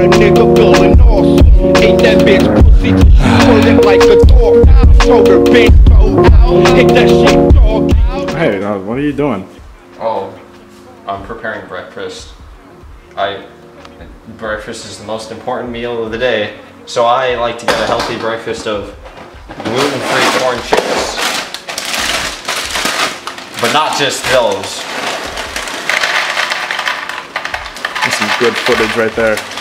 a nigga feeling awesome. Ate that bitch pussy till she swirling like a dog. Shoulder bent, toe out. Hit that shit, dog out. Hey, uh, what are you doing? Oh, I'm preparing breakfast. I breakfast is the most important meal of the day, so I like to get a healthy breakfast of gluten-free corn chips. But not just those. That's some good footage right there.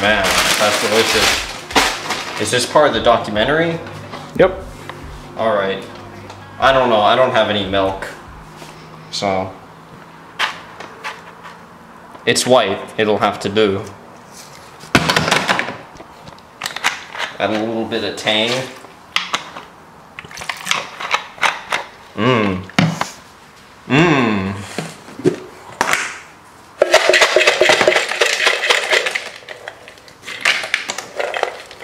Man, that's delicious. Is this part of the documentary? Yep. All right. I don't know. I don't have any milk. So. It's white. It'll have to do. Add a little bit of tang. Mmm.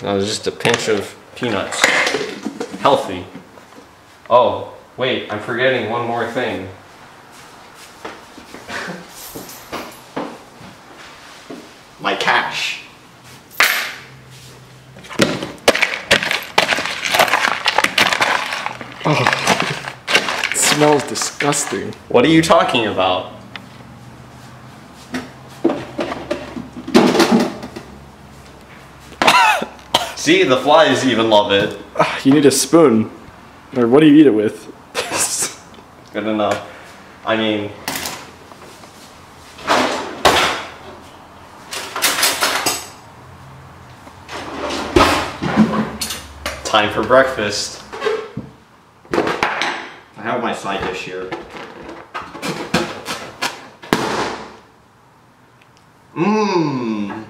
Now just a pinch of peanuts. Healthy. Oh, wait, I'm forgetting one more thing. My cash. Oh, it smells disgusting. What are you talking about? See, the flies even love it. Ah, You need a spoon. Or what do you eat it with? Good enough. I mean, time for breakfast. I have my side dish here. Mmm.